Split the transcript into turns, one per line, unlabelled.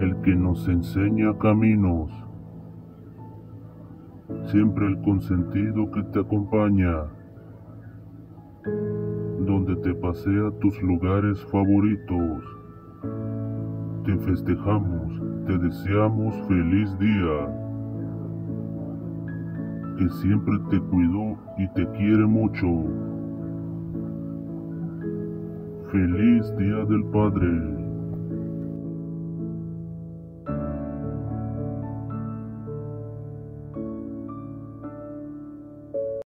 el que nos enseña caminos, siempre el consentido que te acompaña, donde te pasea tus lugares favoritos. Te festejamos, te deseamos feliz día, que siempre te cuidó y te quiere mucho. Feliz Día del Padre.